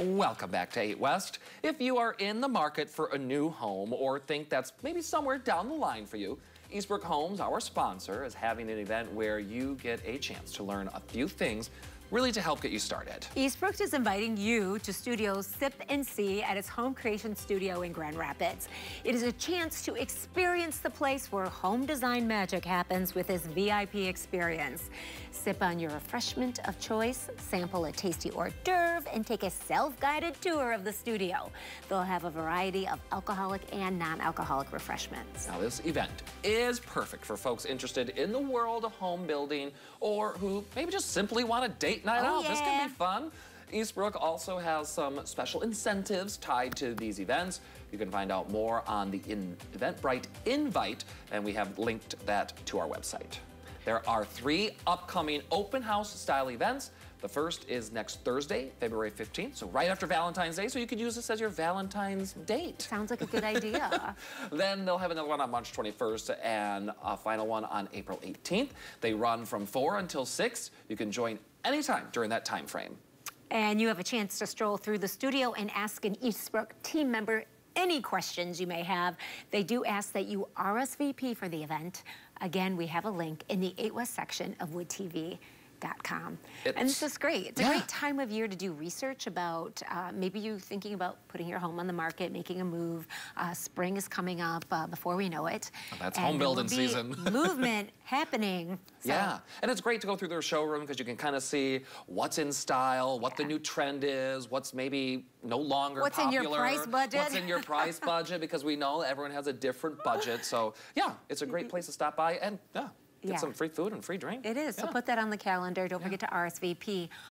Welcome back to 8 West. If you are in the market for a new home or think that's maybe somewhere down the line for you, Eastbrook Homes, our sponsor, is having an event where you get a chance to learn a few things really to help get you started. Eastbrook is inviting you to Studio Sip and See at its home creation studio in Grand Rapids. It is a chance to experience the place where home design magic happens with this VIP experience. Sip on your refreshment of choice, sample a tasty hors d'oeuvre, and take a self-guided tour of the studio. They'll have a variety of alcoholic and non-alcoholic refreshments. Now this event is perfect for folks interested in the world of home building or who maybe just simply want a date night oh, out. Yeah. This can be fun. Eastbrook also has some special incentives tied to these events. You can find out more on the in Eventbrite invite, and we have linked that to our website. There are three upcoming open house style events. The first is next Thursday, February 15th, so right after Valentine's Day, so you could use this as your Valentine's date. Sounds like a good idea. then they'll have another one on March 21st and a final one on April 18th. They run from 4 until 6. You can join anytime during that time frame. And you have a chance to stroll through the studio and ask an Eastbrook team member any questions you may have. They do ask that you RSVP for the event. Again, we have a link in the 8 West section of Wood TV. And this is great. It's yeah. a great time of year to do research about uh, maybe you thinking about putting your home on the market, making a move. Uh, spring is coming up uh, before we know it. Well, that's and home building season. movement happening. So. Yeah, and it's great to go through their showroom because you can kind of see what's in style, what yeah. the new trend is, what's maybe no longer what's popular. in your price budget? What's in your price budget because we know everyone has a different budget. So yeah, it's a great place to stop by and yeah, Get yeah. some free food and free drink. It is. Yeah. So put that on the calendar. Don't yeah. forget to RSVP.